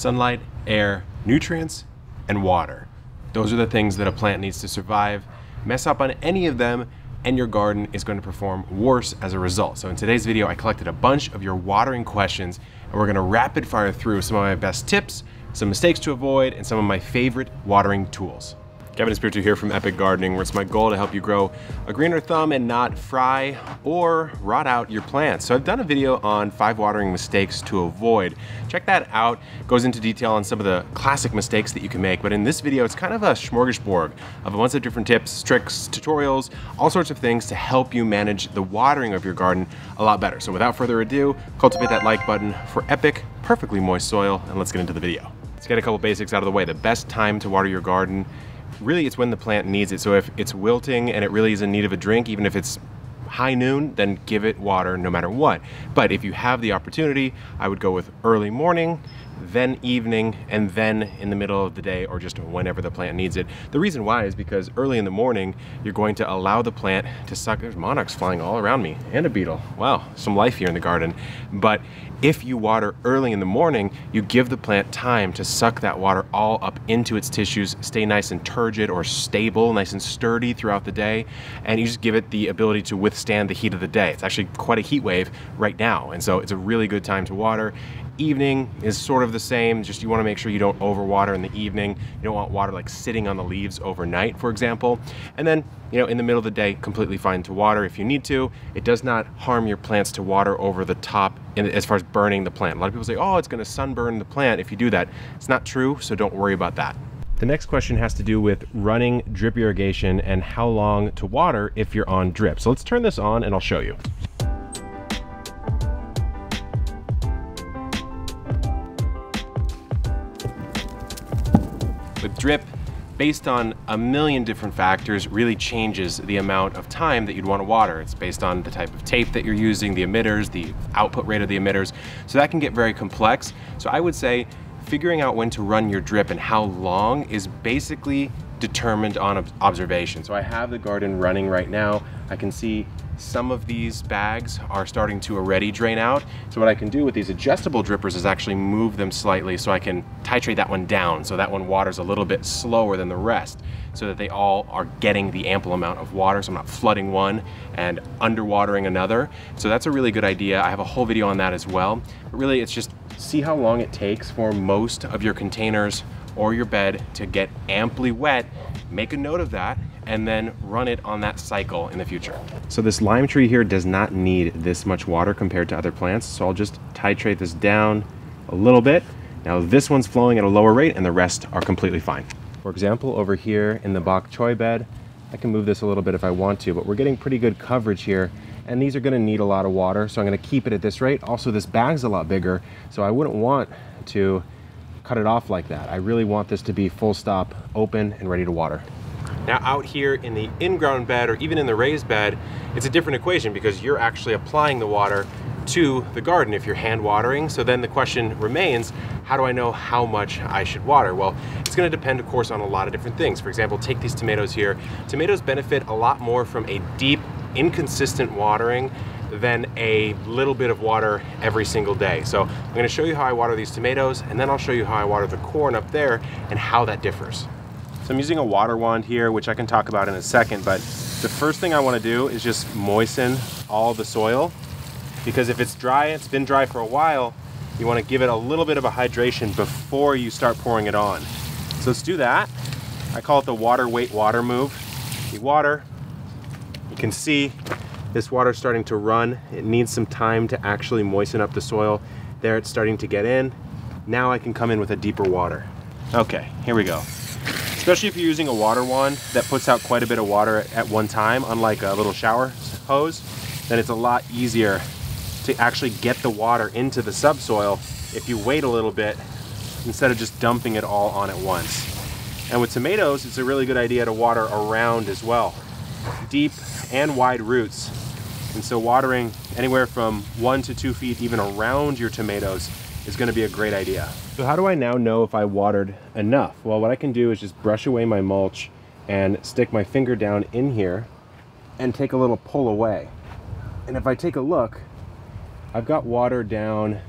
sunlight, air, nutrients, and water. Those are the things that a plant needs to survive. Mess up on any of them, and your garden is going to perform worse as a result. So in today's video, I collected a bunch of your watering questions, and we're gonna rapid fire through some of my best tips, some mistakes to avoid, and some of my favorite watering tools. Kevin Espiritu here from Epic Gardening, where it's my goal to help you grow a greener thumb and not fry or rot out your plants. So I've done a video on five watering mistakes to avoid. Check that out. It goes into detail on some of the classic mistakes that you can make. But in this video, it's kind of a smorgasbord of a bunch of different tips, tricks, tutorials, all sorts of things to help you manage the watering of your garden a lot better. So without further ado, cultivate that like button for epic, perfectly moist soil, and let's get into the video. Let's get a couple basics out of the way. The best time to water your garden really it's when the plant needs it. So if it's wilting and it really is in need of a drink, even if it's high noon, then give it water no matter what. But if you have the opportunity, I would go with early morning then evening, and then in the middle of the day or just whenever the plant needs it. The reason why is because early in the morning, you're going to allow the plant to suck. There's monarchs flying all around me and a beetle. Wow, some life here in the garden. But if you water early in the morning, you give the plant time to suck that water all up into its tissues, stay nice and turgid or stable, nice and sturdy throughout the day, and you just give it the ability to withstand the heat of the day. It's actually quite a heat wave right now, and so it's a really good time to water evening is sort of the same, just you wanna make sure you don't overwater in the evening. You don't want water like sitting on the leaves overnight, for example. And then, you know, in the middle of the day, completely fine to water if you need to. It does not harm your plants to water over the top in, as far as burning the plant. A lot of people say, oh, it's gonna sunburn the plant if you do that. It's not true, so don't worry about that. The next question has to do with running drip irrigation and how long to water if you're on drip. So let's turn this on and I'll show you. Drip, based on a million different factors, really changes the amount of time that you'd want to water. It's based on the type of tape that you're using, the emitters, the output rate of the emitters. So that can get very complex. So I would say figuring out when to run your drip and how long is basically determined on observation. So I have the garden running right now. I can see some of these bags are starting to already drain out. So what I can do with these adjustable drippers is actually move them slightly so I can titrate that one down. So that one waters a little bit slower than the rest so that they all are getting the ample amount of water. So I'm not flooding one and underwatering another. So that's a really good idea. I have a whole video on that as well. But really it's just see how long it takes for most of your containers or your bed to get amply wet. Make a note of that and then run it on that cycle in the future. So this lime tree here does not need this much water compared to other plants. So I'll just titrate this down a little bit. Now this one's flowing at a lower rate and the rest are completely fine. For example, over here in the bok choy bed, I can move this a little bit if I want to, but we're getting pretty good coverage here. And these are gonna need a lot of water, so I'm gonna keep it at this rate. Also, this bag's a lot bigger, so I wouldn't want to cut it off like that. I really want this to be full stop, open and ready to water. Now out here in the in-ground bed or even in the raised bed, it's a different equation because you're actually applying the water to the garden if you're hand watering. So then the question remains, how do I know how much I should water? Well, it's gonna depend of course on a lot of different things. For example, take these tomatoes here. Tomatoes benefit a lot more from a deep, inconsistent watering than a little bit of water every single day. So I'm gonna show you how I water these tomatoes and then I'll show you how I water the corn up there and how that differs. So I'm using a water wand here, which I can talk about in a second, but the first thing I wanna do is just moisten all the soil because if it's dry, it's been dry for a while, you wanna give it a little bit of a hydration before you start pouring it on. So let's do that. I call it the water wait water move. You water, you can see this water's starting to run. It needs some time to actually moisten up the soil. There it's starting to get in. Now I can come in with a deeper water. Okay, here we go. Especially if you're using a water wand that puts out quite a bit of water at one time, unlike a little shower hose, then it's a lot easier to actually get the water into the subsoil if you wait a little bit instead of just dumping it all on at once. And with tomatoes, it's a really good idea to water around as well. Deep and wide roots. And so watering anywhere from one to two feet even around your tomatoes is gonna be a great idea. So how do I now know if I watered enough? Well, what I can do is just brush away my mulch and stick my finger down in here and take a little pull away. And if I take a look, I've got water down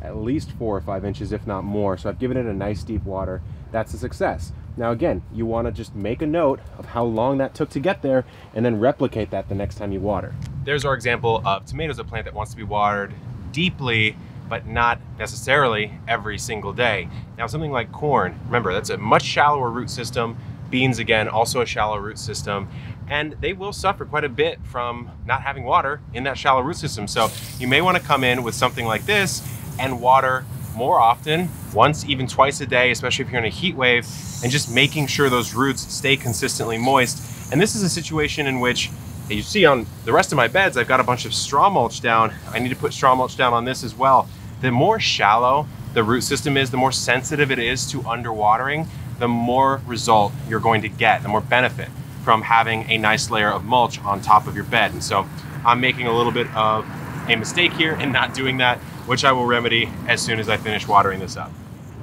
at least four or five inches, if not more. So I've given it a nice deep water. That's a success. Now again, you wanna just make a note of how long that took to get there and then replicate that the next time you water. There's our example of tomatoes, a plant that wants to be watered deeply, but not necessarily every single day. Now something like corn, remember that's a much shallower root system. Beans again, also a shallow root system and they will suffer quite a bit from not having water in that shallow root system. So you may wanna come in with something like this and water more often, once, even twice a day, especially if you're in a heat wave, and just making sure those roots stay consistently moist. And this is a situation in which you see on the rest of my beds, I've got a bunch of straw mulch down. I need to put straw mulch down on this as well. The more shallow the root system is, the more sensitive it is to underwatering, the more result you're going to get, the more benefit from having a nice layer of mulch on top of your bed. And so I'm making a little bit of a mistake here in not doing that, which I will remedy as soon as I finish watering this up.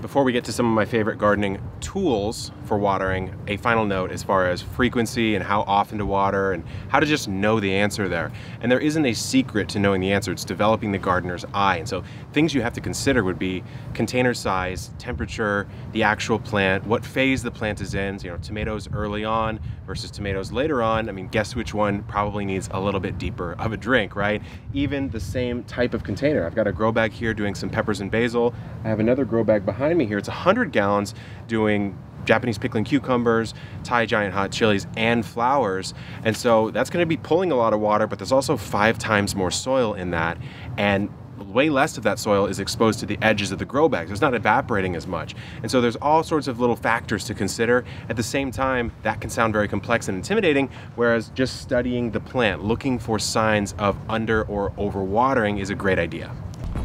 Before we get to some of my favorite gardening tools for watering, a final note as far as frequency and how often to water and how to just know the answer there. And there isn't a secret to knowing the answer, it's developing the gardener's eye. And so things you have to consider would be container size, temperature, the actual plant, what phase the plant is in, you know, tomatoes early on versus tomatoes later on. I mean, guess which one probably needs a little bit deeper of a drink, right? Even the same type of container. I've got a grow bag here doing some peppers and basil. I have another grow bag behind behind me here, it's 100 gallons doing Japanese pickling cucumbers, Thai giant hot chilies, and flowers. And so that's gonna be pulling a lot of water, but there's also five times more soil in that. And way less of that soil is exposed to the edges of the grow bags. It's not evaporating as much. And so there's all sorts of little factors to consider. At the same time, that can sound very complex and intimidating, whereas just studying the plant, looking for signs of under or overwatering is a great idea.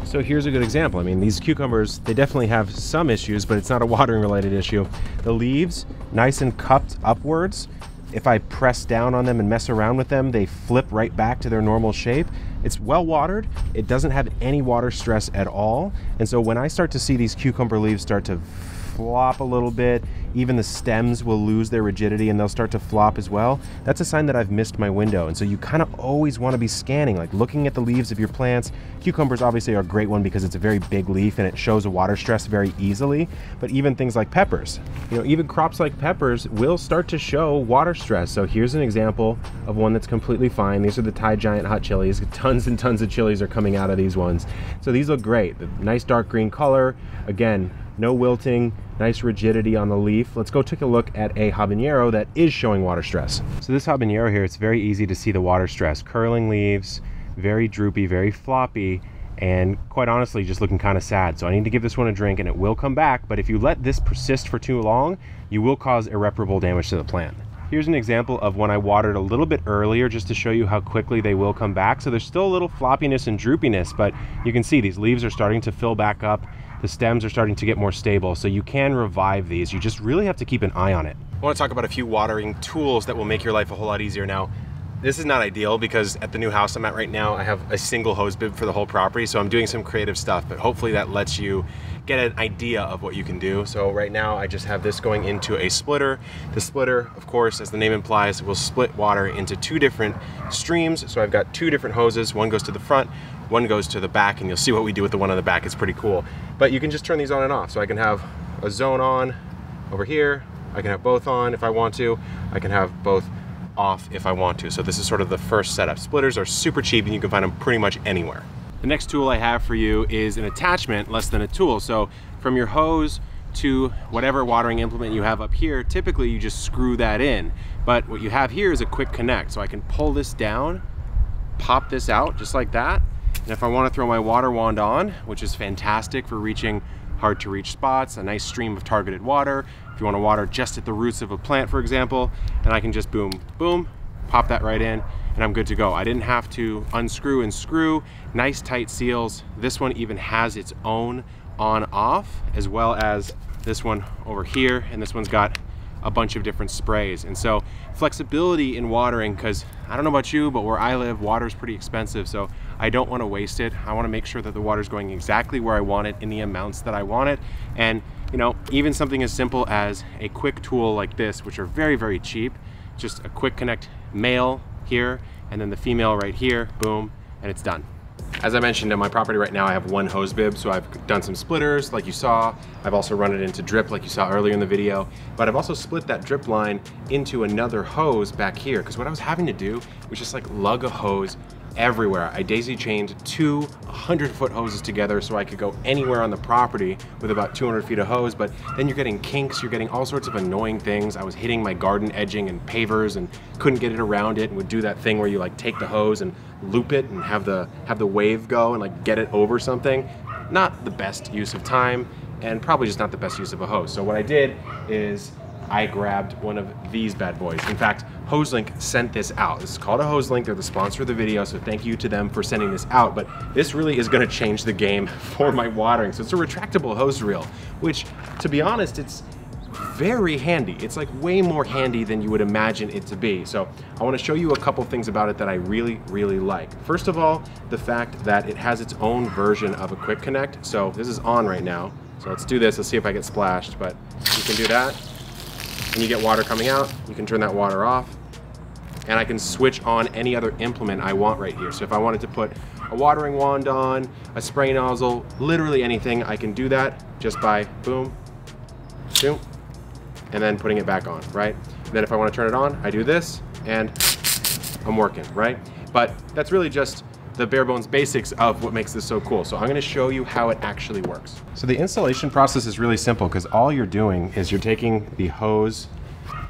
So here's a good example. I mean, these cucumbers, they definitely have some issues, but it's not a watering related issue. The leaves, nice and cupped upwards. If I press down on them and mess around with them, they flip right back to their normal shape. It's well watered. It doesn't have any water stress at all. And so when I start to see these cucumber leaves start to flop a little bit. Even the stems will lose their rigidity and they'll start to flop as well. That's a sign that I've missed my window. And so you kind of always want to be scanning, like looking at the leaves of your plants. Cucumbers obviously are a great one because it's a very big leaf and it shows a water stress very easily. But even things like peppers, you know, even crops like peppers will start to show water stress. So here's an example of one that's completely fine. These are the Thai giant hot chilies. Tons and tons of chilies are coming out of these ones. So these look great. The nice dark green color. Again, no wilting, nice rigidity on the leaf. Let's go take a look at a habanero that is showing water stress. So this habanero here, it's very easy to see the water stress. Curling leaves, very droopy, very floppy, and quite honestly, just looking kind of sad. So I need to give this one a drink and it will come back, but if you let this persist for too long, you will cause irreparable damage to the plant. Here's an example of when I watered a little bit earlier just to show you how quickly they will come back. So there's still a little floppiness and droopiness, but you can see these leaves are starting to fill back up the stems are starting to get more stable. So you can revive these. You just really have to keep an eye on it. I want to talk about a few watering tools that will make your life a whole lot easier. Now, this is not ideal because at the new house I'm at right now, I have a single hose bib for the whole property. So I'm doing some creative stuff, but hopefully that lets you get an idea of what you can do. So right now I just have this going into a splitter. The splitter, of course, as the name implies, will split water into two different streams. So I've got two different hoses. One goes to the front, one goes to the back, and you'll see what we do with the one on the back. It's pretty cool. But you can just turn these on and off. So I can have a zone on over here. I can have both on if I want to. I can have both off if I want to. So this is sort of the first setup. Splitters are super cheap and you can find them pretty much anywhere. The next tool I have for you is an attachment less than a tool. So from your hose to whatever watering implement you have up here, typically you just screw that in. But what you have here is a quick connect. So I can pull this down, pop this out just like that. If I wanna throw my water wand on, which is fantastic for reaching hard to reach spots, a nice stream of targeted water, if you wanna water just at the roots of a plant, for example, and I can just boom, boom, pop that right in, and I'm good to go. I didn't have to unscrew and screw, nice tight seals. This one even has its own on off, as well as this one over here, and this one's got a bunch of different sprays. And so flexibility in watering, because I don't know about you, but where I live, water is pretty expensive. So I don't want to waste it. I want to make sure that the water is going exactly where I want it in the amounts that I want it. And you know, even something as simple as a quick tool like this, which are very, very cheap, just a quick connect male here, and then the female right here, boom, and it's done. As I mentioned on my property right now, I have one hose bib, so I've done some splitters like you saw. I've also run it into drip like you saw earlier in the video, but I've also split that drip line into another hose back here because what I was having to do was just like lug a hose everywhere. I daisy chained two 100 foot hoses together so I could go anywhere on the property with about 200 feet of hose, but then you're getting kinks, you're getting all sorts of annoying things. I was hitting my garden edging and pavers and couldn't get it around it and would do that thing where you like take the hose and loop it and have the, have the wave go and like get it over something. Not the best use of time and probably just not the best use of a hose. So what I did is I grabbed one of these bad boys. In fact, HoseLink sent this out. This is called a HoseLink. They're the sponsor of the video, so thank you to them for sending this out. But this really is gonna change the game for my watering. So it's a retractable hose reel, which to be honest, it's very handy. It's like way more handy than you would imagine it to be. So I wanna show you a couple things about it that I really, really like. First of all, the fact that it has its own version of a quick connect. So this is on right now. So let's do this, let's see if I get splashed, but you can do that and you get water coming out, you can turn that water off. And I can switch on any other implement I want right here. So if I wanted to put a watering wand on, a spray nozzle, literally anything, I can do that just by boom, boom, and then putting it back on, right? And then if I wanna turn it on, I do this and I'm working, right? But that's really just the bare bones basics of what makes this so cool. So I'm gonna show you how it actually works. So the installation process is really simple because all you're doing is you're taking the hose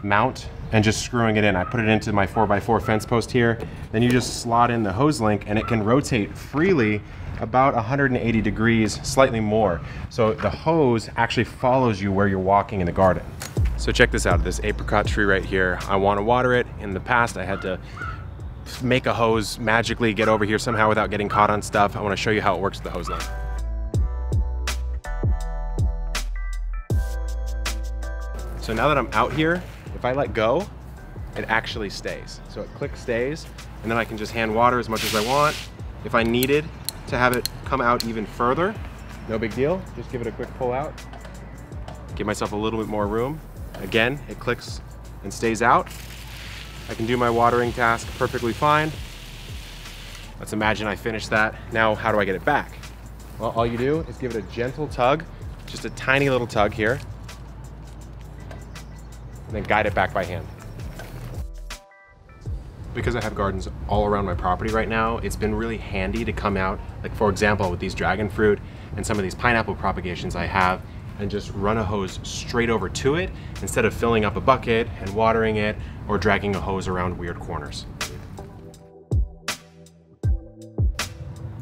mount and just screwing it in. I put it into my 4x4 fence post here. Then you just slot in the Hoselink and it can rotate freely about 180 degrees, slightly more. So the hose actually follows you where you're walking in the garden. So check this out, this apricot tree right here. I wanna water it. In the past, I had to make a hose magically get over here somehow without getting caught on stuff. I wanna show you how it works with the hose line. So now that I'm out here, if I let go, it actually stays. So it click stays, and then I can just hand water as much as I want. If I needed to have it come out even further, no big deal. Just give it a quick pull out. Give myself a little bit more room. Again, it clicks and stays out. I can do my watering task perfectly fine. Let's imagine I finish that. Now, how do I get it back? Well, all you do is give it a gentle tug, just a tiny little tug here, and then guide it back by hand. Because I have gardens all around my property right now, it's been really handy to come out, like for example, with these dragon fruit and some of these pineapple propagations I have, and just run a hose straight over to it instead of filling up a bucket and watering it or dragging a hose around weird corners.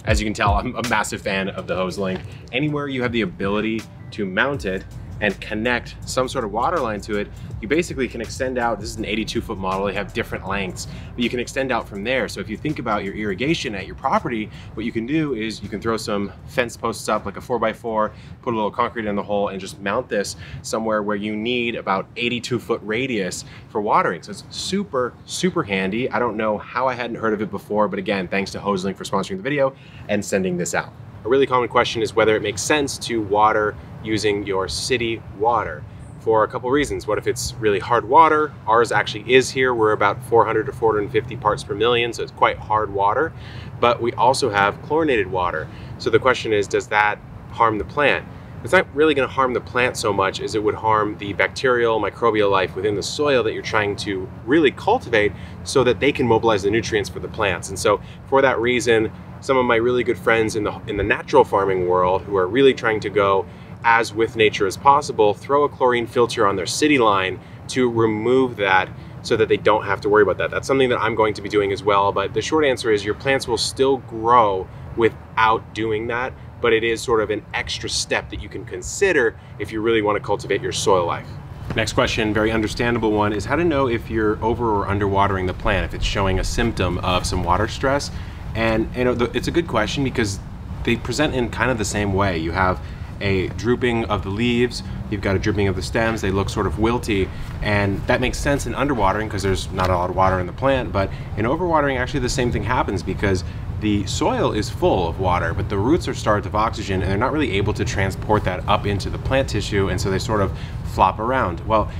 As you can tell, I'm a massive fan of the Hoselink. Anywhere you have the ability to mount it, and connect some sort of water line to it, you basically can extend out, this is an 82 foot model, they have different lengths, but you can extend out from there. So if you think about your irrigation at your property, what you can do is you can throw some fence posts up like a four by four, put a little concrete in the hole and just mount this somewhere where you need about 82 foot radius for watering. So it's super, super handy. I don't know how I hadn't heard of it before, but again, thanks to HoseLink for sponsoring the video and sending this out. A really common question is whether it makes sense to water using your city water for a couple reasons. What if it's really hard water? Ours actually is here. We're about 400 to 450 parts per million, so it's quite hard water. But we also have chlorinated water. So the question is, does that harm the plant? It's not really going to harm the plant so much as it would harm the bacterial, microbial life within the soil that you're trying to really cultivate so that they can mobilize the nutrients for the plants. And so for that reason, some of my really good friends in the, in the natural farming world who are really trying to go as with nature as possible, throw a chlorine filter on their city line to remove that so that they don't have to worry about that. That's something that I'm going to be doing as well, but the short answer is your plants will still grow without doing that, but it is sort of an extra step that you can consider if you really want to cultivate your soil life. Next question, very understandable one, is how to know if you're over or underwatering the plant, if it's showing a symptom of some water stress. And you know, it's a good question because they present in kind of the same way. You have a drooping of the leaves, you've got a drooping of the stems, they look sort of wilty, and that makes sense in underwatering because there's not a lot of water in the plant, but in overwatering actually the same thing happens because the soil is full of water, but the roots are starved of oxygen and they're not really able to transport that up into the plant tissue, and so they sort of flop around. Well,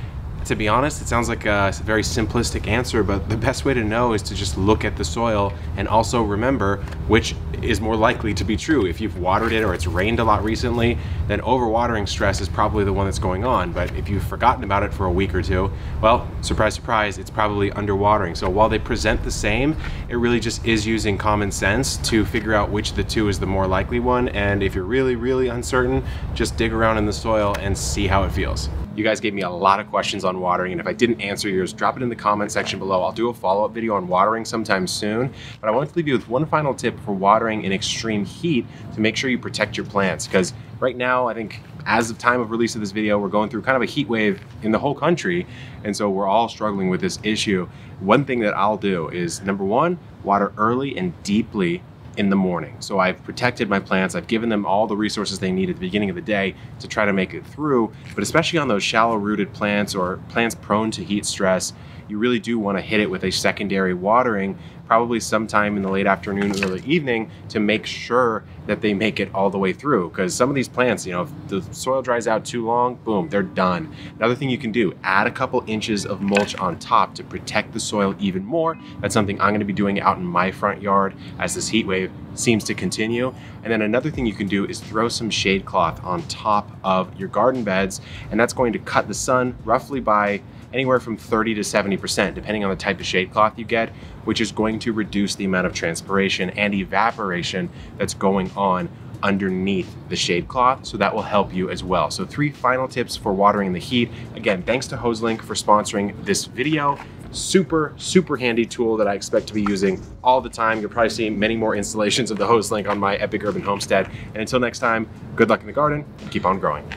to be honest, it sounds like a very simplistic answer, but the best way to know is to just look at the soil and also remember which is more likely to be true. If you've watered it or it's rained a lot recently, then overwatering stress is probably the one that's going on. But if you've forgotten about it for a week or two, well, surprise, surprise, it's probably underwatering. So while they present the same, it really just is using common sense to figure out which of the two is the more likely one. And if you're really, really uncertain, just dig around in the soil and see how it feels. You guys gave me a lot of questions on watering, and if I didn't answer yours, drop it in the comment section below. I'll do a follow-up video on watering sometime soon, but I wanted to leave you with one final tip for watering in extreme heat to make sure you protect your plants, because right now, I think as of time of release of this video, we're going through kind of a heat wave in the whole country, and so we're all struggling with this issue. One thing that I'll do is, number one, water early and deeply in the morning. So I've protected my plants. I've given them all the resources they need at the beginning of the day to try to make it through. But especially on those shallow rooted plants or plants prone to heat stress, you really do want to hit it with a secondary watering probably sometime in the late afternoon or early evening to make sure that they make it all the way through. Because some of these plants, you know, if the soil dries out too long, boom, they're done. Another thing you can do, add a couple inches of mulch on top to protect the soil even more. That's something I'm gonna be doing out in my front yard as this heat wave seems to continue. And then another thing you can do is throw some shade cloth on top of your garden beds, and that's going to cut the sun roughly by anywhere from 30 to 70%, depending on the type of shade cloth you get, which is going to reduce the amount of transpiration and evaporation that's going on underneath the shade cloth. So that will help you as well. So three final tips for watering in the heat. Again, thanks to HoseLink for sponsoring this video. Super, super handy tool that I expect to be using all the time. You'll probably see many more installations of the HoseLink on my Epic Urban Homestead. And until next time, good luck in the garden and keep on growing.